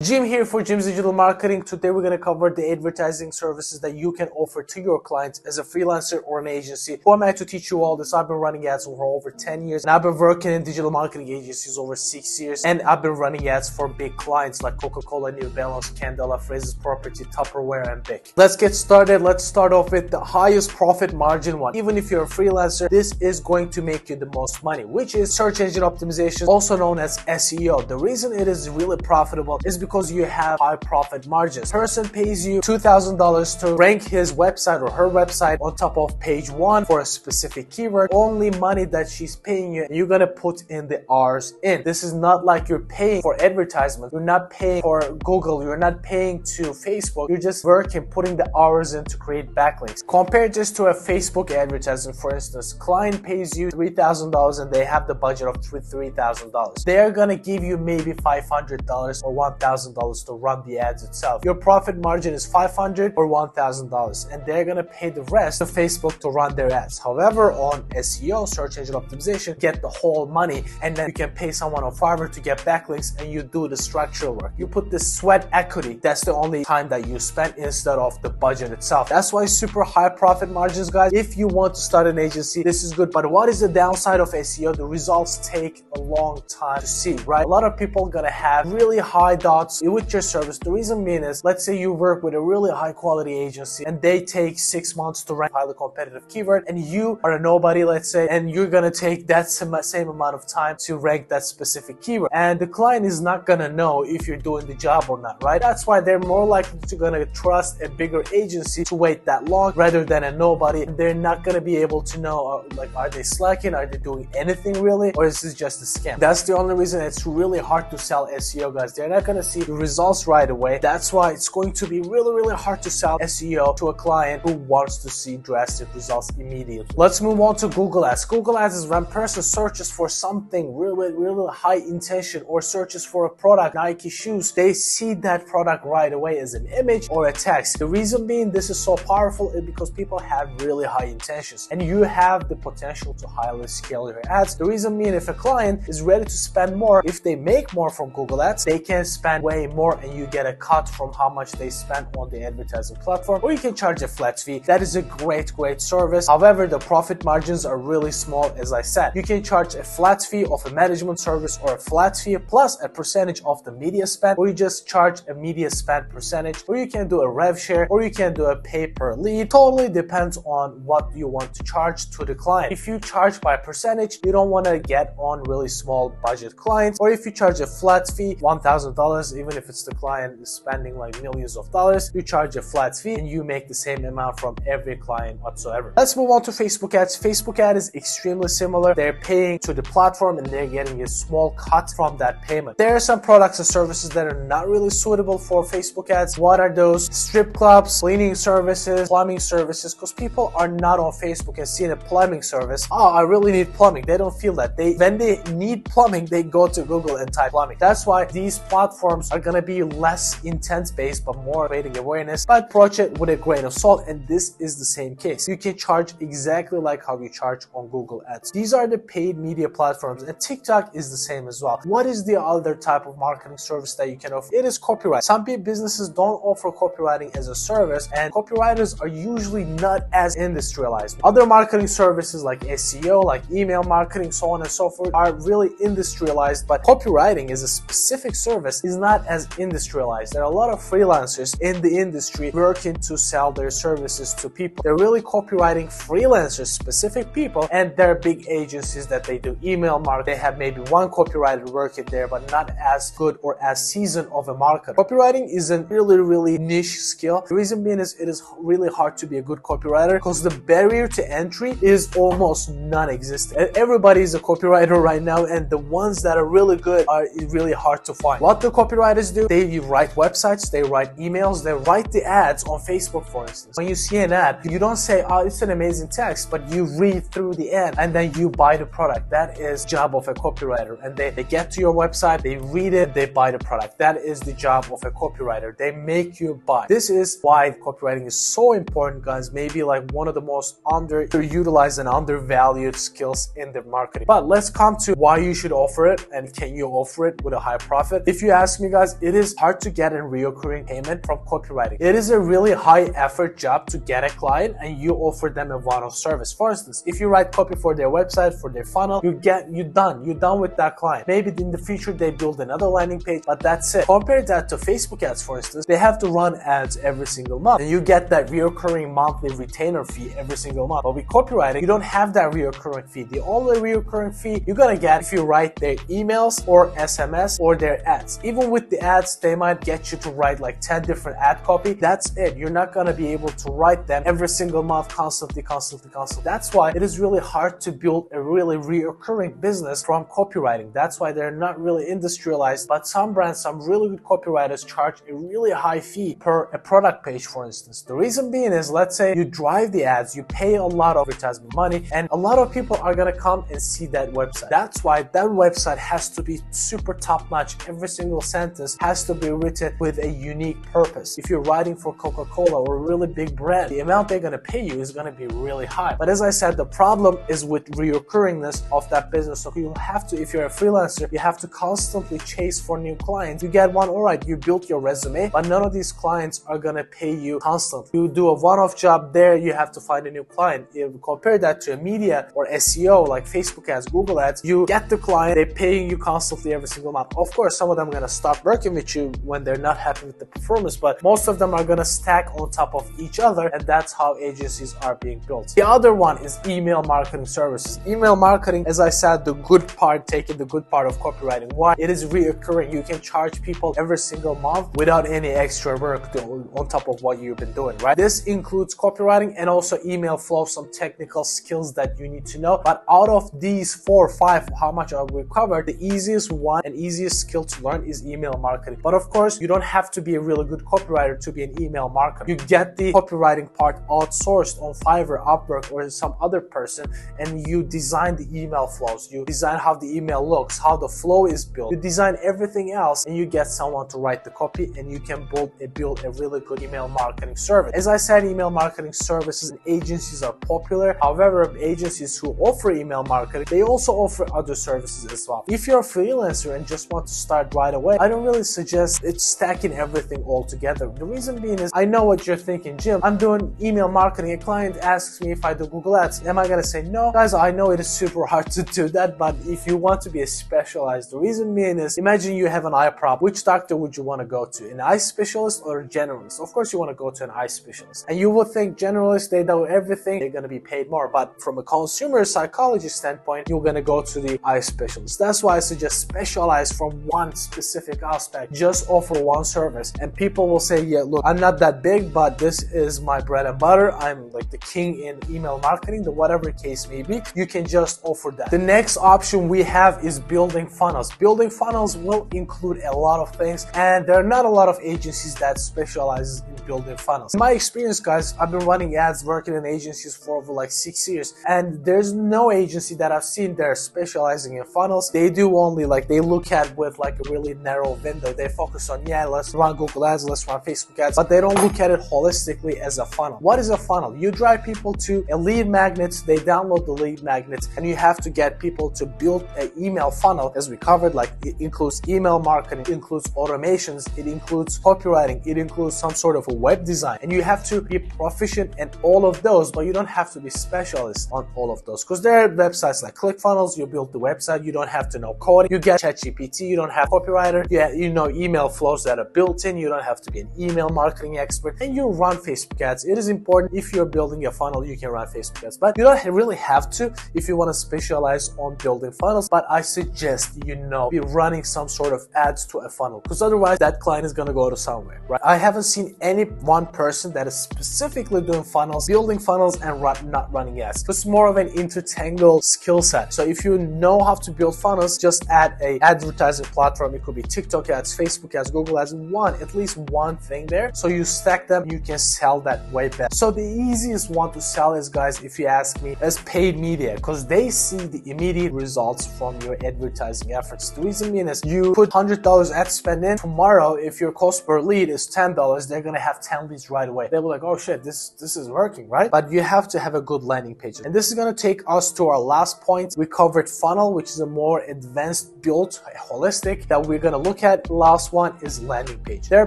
Jim here for Jim's Digital Marketing. Today we're going to cover the advertising services that you can offer to your clients as a freelancer or an agency. Who am I to teach you all this? I've been running ads for over 10 years and I've been working in digital marketing agencies over 6 years and I've been running ads for big clients like Coca-Cola, New Balance, Candela, Frasers Property, Tupperware and Bic. Let's get started. Let's start off with the highest profit margin one. Even if you're a freelancer, this is going to make you the most money, which is search engine optimization, also known as SEO. The reason it is really profitable is because because you have high profit margins. Person pays you $2,000 to rank his website or her website on top of page one for a specific keyword. Only money that she's paying you, you're gonna put in the hours in. This is not like you're paying for advertisement. You're not paying for Google. You're not paying to Facebook. You're just working, putting the hours in to create backlinks. Compare this to a Facebook advertisement, for instance. Client pays you $3,000 and they have the budget of $3,000. They're gonna give you maybe $500 or $1,000 $1,000 to run the ads itself. Your profit margin is 500 or $1,000 and they're gonna pay the rest to Facebook to run their ads. However, on SEO, search engine optimization, get the whole money and then you can pay someone on Fiverr to get backlinks and you do the structural work. You put the sweat equity, that's the only time that you spend instead of the budget itself. That's why super high profit margins, guys. If you want to start an agency, this is good. But what is the downside of SEO? The results take a long time to see, right? A lot of people gonna have really high dots with your service. The reason being is, let's say you work with a really high quality agency and they take six months to rank highly competitive keyword and you are a nobody, let's say, and you're gonna take that same amount of time to rank that specific keyword. And the client is not gonna know if you're doing the job or not, right? That's why they're more likely to gonna trust a bigger agency to wait that long rather than a nobody. They're not gonna be able to know, uh, like, are they slacking? Are they doing anything really? Or is this just a scam? That's the only reason it's really hard to sell SEO, guys. They're not gonna see see results right away. That's why it's going to be really, really hard to sell SEO to a client who wants to see drastic results immediately. Let's move on to Google Ads. Google Ads is when person searches for something really, really high intention or searches for a product, Nike shoes, they see that product right away as an image or a text. The reason being this is so powerful is because people have really high intentions and you have the potential to highly scale your ads. The reason being if a client is ready to spend more, if they make more from Google Ads, they can spend way more and you get a cut from how much they spent on the advertising platform or you can charge a flat fee. That is a great, great service. However, the profit margins are really small as I said. You can charge a flat fee of a management service or a flat fee plus a percentage of the media spend or you just charge a media spend percentage or you can do a rev share or you can do a pay per lead. Totally depends on what you want to charge to the client. If you charge by percentage, you don't want to get on really small budget clients or if you charge a flat fee, $1,000 even if it's the client is spending like millions of dollars, you charge a flat fee and you make the same amount from every client whatsoever. Let's move on to Facebook ads. Facebook ad is extremely similar. They're paying to the platform and they're getting a small cut from that payment. There are some products and services that are not really suitable for Facebook ads. What are those? Strip clubs, cleaning services, plumbing services, because people are not on Facebook and seeing a plumbing service. Oh, I really need plumbing. They don't feel that. They when they need plumbing, they go to Google and type plumbing. That's why these platforms are gonna be less intense based but more creating awareness. But approach it with a grain of salt and this is the same case. You can charge exactly like how you charge on google ads. These are the paid media platforms and tiktok is the same as well. What is the other type of marketing service that you can offer? It is copyright. Some businesses don't offer copywriting as a service and copywriters are usually not as industrialized. Other marketing services like seo like email marketing so on and so forth are really industrialized but copywriting is a specific service is not not as industrialized. There are a lot of freelancers in the industry working to sell their services to people. They're really copywriting freelancers, specific people, and there are big agencies that they do email marketing. They have maybe one copywriter working there, but not as good or as seasoned of a marketer. Copywriting is a really, really niche skill. The reason being is it is really hard to be a good copywriter because the barrier to entry is almost non-existent. Everybody is a copywriter right now, and the ones that are really good are really hard to find. What the copywriter copywriters do, they write websites, they write emails, they write the ads on Facebook, for instance. When you see an ad, you don't say, oh, it's an amazing text, but you read through the ad and then you buy the product. That is job of a copywriter. And they, they get to your website, they read it, they buy the product. That is the job of a copywriter. They make you buy. This is why copywriting is so important, guys. Maybe like one of the most underutilized and undervalued skills in the marketing. But let's come to why you should offer it and can you offer it with a high profit. If you ask me, guys, it is hard to get a recurring payment from copywriting. It is a really high effort job to get a client and you offer them a one-off service. For instance, if you write copy for their website, for their funnel, you get, you're done, You're done with that client. Maybe in the future they build another landing page, but that's it. Compare that to Facebook ads, for instance. They have to run ads every single month and you get that recurring monthly retainer fee every single month. But with copywriting, you don't have that recurring fee. The only recurring fee you're gonna get if you write their emails or SMS or their ads. Even with the ads, they might get you to write like 10 different ad copy. That's it. You're not gonna be able to write them every single month constantly, constantly, constantly. That's why it is really hard to build a really recurring business from copywriting. That's why they're not really industrialized, but some brands, some really good copywriters charge a really high fee per a product page, for instance. The reason being is, let's say you drive the ads, you pay a lot of advertisement money, and a lot of people are gonna come and see that website. That's why that website has to be super top notch. Every single sentence has to be written with a unique purpose. If you're writing for Coca-Cola or a really big brand, the amount they're gonna pay you is gonna be really high. But as I said, the problem is with reoccurringness of that business. So you have to, if you're a freelancer, you have to constantly chase for new clients. You get one, all right, you built your resume, but none of these clients are gonna pay you constantly. You do a one-off job there, you have to find a new client. If you compare that to a media or SEO like Facebook ads, Google ads, you get the client, they're paying you constantly every single month. Of course, some of them are gonna stop working with you when they're not happy with the performance, but most of them are gonna stack on top of each other, and that's how agencies are being built. The other one is email marketing services. Email marketing, as I said, the good part, taking the good part of copywriting. Why? It is reoccurring. You can charge people every single month without any extra work on top of what you've been doing, right? This includes copywriting and also email flow, some technical skills that you need to know. But out of these four or five, how much have we covered? The easiest one and easiest skill to learn is email marketing. But of course, you don't have to be a really good copywriter to be an email marketer. You get the copywriting part outsourced on Fiverr, Upwork, or some other person, and you design the email flows. You design how the email looks, how the flow is built. You design everything else, and you get someone to write the copy, and you can build a, build a really good email marketing service. As I said, email marketing services and agencies are popular. However, agencies who offer email marketing, they also offer other services as well. If you're a freelancer and just want to start right away, I don't really suggest it's stacking everything all together. The reason being is I know what you're thinking, Jim. I'm doing email marketing. A client asks me if I do Google Ads. Am I gonna say no? Guys, I know it is super hard to do that, but if you want to be a specialized, the reason being is imagine you have an eye problem. Which doctor would you want to go to? An eye specialist or a generalist? Of course, you want to go to an eye specialist. And you would think generalists, they know everything, they're gonna be paid more. But from a consumer psychology standpoint, you're gonna go to the eye specialist. That's why I suggest specialize from one specific aspect. Just offer one service. And people will say, yeah, look, I'm not that big, but this is my bread and butter. I'm like the king in email marketing, the whatever case may be. You can just offer that. The next option we have is building funnels. Building funnels will include a lot of things, and there are not a lot of agencies that specializes in building funnels. In my experience, guys, I've been running ads, working in agencies for over like six years, and there's no agency that I've seen that are specializing in funnels. They do only like they look at with like a really narrow window. They focus on yeah, let's run Google ads, let's run Facebook ads, but they don't look at it holistically as a funnel. What is a funnel? You drive people to a lead magnet, they download the lead magnet, and you have to get people to build an email funnel, as we covered. Like it includes email marketing, it includes automations, it includes copywriting, it includes some sort of a web design, and you have to be proficient in all of those, but you don't have to be specialist on all of those because there are websites like ClickFunnels. You build the website, you don't have to know coding. You get ChatGPT, you don't have copywriter. You know email flows that are built in. You don't have to be an email marketing expert, and you run Facebook ads. It is important if you're building a funnel, you can run Facebook ads, but you don't really have to if you want to specialize on building funnels. But I suggest you know be running some sort of ads to a funnel because otherwise that client is gonna go to somewhere, right? I haven't seen any one person that is specifically doing funnels, building funnels, and run, not running ads. It's more of an intertangled skill set. So if you know how to build funnels, just add a advertising platform. It could be TikTok ads, Facebook ads, Google ads, one, at least one thing there. So you stack them, you can sell that way better. So the easiest one to sell is guys, if you ask me, is paid media because they see the immediate results from your advertising efforts. The reason being is you put $100 ad spend in tomorrow, if your cost per lead is $10, they're gonna have 10 leads right away. They'll be like, oh shit, this, this is working, right? But you have to have a good landing page. And this is gonna take us to our last point. We covered funnel, which is a more advanced built, holistic that we're gonna look look at last one is landing page. There are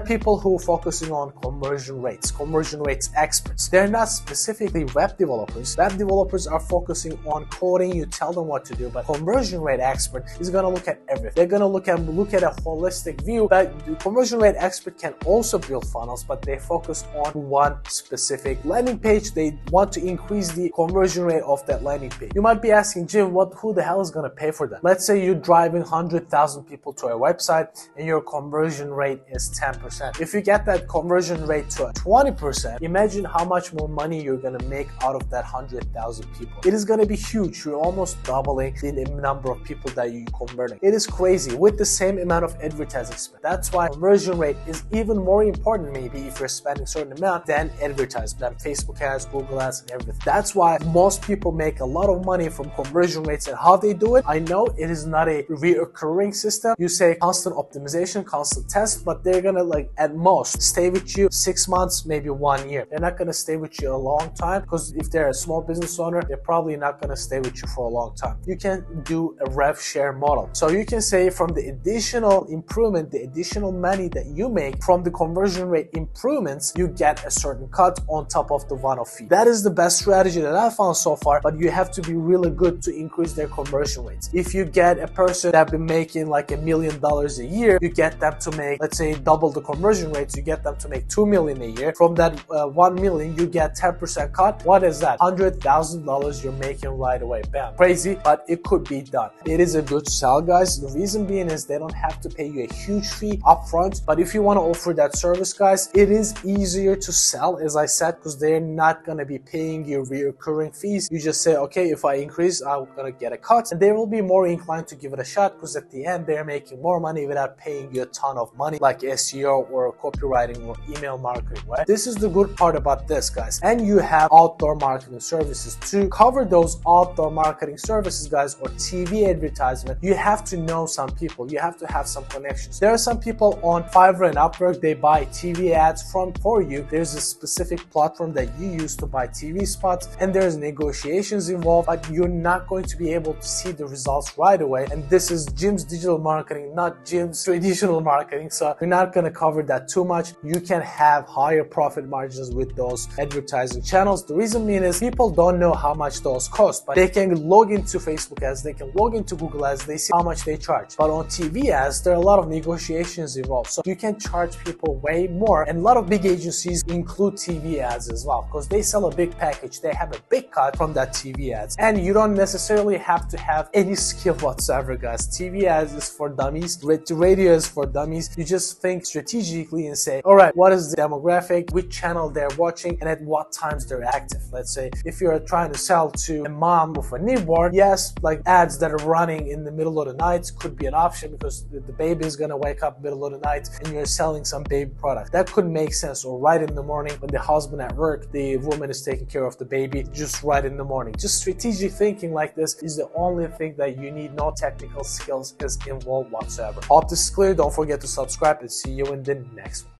people who are focusing on conversion rates, conversion rates experts. They're not specifically web developers. Web developers are focusing on coding. You tell them what to do, but conversion rate expert is going to look at everything. They're going to look at look at a holistic view. But the conversion rate expert can also build funnels, but they focus on one specific landing page. They want to increase the conversion rate of that landing page. You might be asking, Jim, what who the hell is going to pay for that? Let's say you're driving 100,000 people to a website and your conversion rate is 10%. If you get that conversion rate to 20%, imagine how much more money you're to make out of that 100,000 people. It is to be huge. You're almost doubling the number of people that you're converting. It is crazy with the same amount of advertising spend. That's why conversion rate is even more important maybe if you're spending a certain amount than advertising, than Facebook ads, Google ads, and everything. That's why most people make a lot of money from conversion rates and how they do it. I know it is not a reoccurring system. You say constant optimization, constant test, but they're gonna like at most stay with you six months, maybe one year. They're not gonna stay with you a long time because if they're a small business owner, they're probably not gonna stay with you for a long time. You can do a rev share model. So you can say from the additional improvement, the additional money that you make from the conversion rate improvements, you get a certain cut on top of the one-off fee. That is the best strategy that I found so far, but you have to be really good to increase their conversion rates. If you get a person that been making like a million dollars a year, you get them to make, let's say, double the conversion rates, you get them to make two million a year. From that uh, one million, you get 10% cut. What is that? $100,000 you're making right away. Bam. Crazy, but it could be done. It is a good sell, guys. The reason being is they don't have to pay you a huge fee upfront. But if you want to offer that service, guys, it is easier to sell, as I said, because they're not going to be paying you recurring fees. You just say, okay, if I increase, I'm going to get a cut. And they will be more inclined to give it a shot because at the end, they're making more money without paying you a ton of money like SEO or copywriting or email marketing, right? This is the good part about this, guys. And you have outdoor marketing services to cover those outdoor marketing services, guys, or TV advertisement. You have to know some people. You have to have some connections. There are some people on Fiverr and Upwork. They buy TV ads from for you. There's a specific platform that you use to buy TV spots, and there's negotiations involved. But you're not going to be able to see the results right away. And this is Jim's digital marketing, not Jim's traditional marketing. So we're not going to cover that too much. You can have higher profit margins with those advertising channels. The reason being is people don't know how much those cost, but they can log into Facebook ads, they can log into Google ads, they see how much they charge. But on TV ads, there are a lot of negotiations involved. So you can charge people way more. And a lot of big agencies include TV ads as well because they sell a big package. They have a big cut from that TV ads. And you don't necessarily have to have any skill whatsoever, guys. TV ads is for dummies. Is for dummies. You just think strategically and say, all right, what is the demographic, which channel they're watching, and at what times they're active. Let's say if you're trying to sell to a mom of a newborn, yes, like ads that are running in the middle of the night could be an option because the baby is gonna wake up middle of the night and you're selling some baby product. That could make sense. Or right in the morning when the husband at work, the woman is taking care of the baby, just right in the morning. Just strategic thinking like this is the only thing that you need. No technical skills is involved whatsoever. Hope this is clear. Don't forget to subscribe and see you in the next one.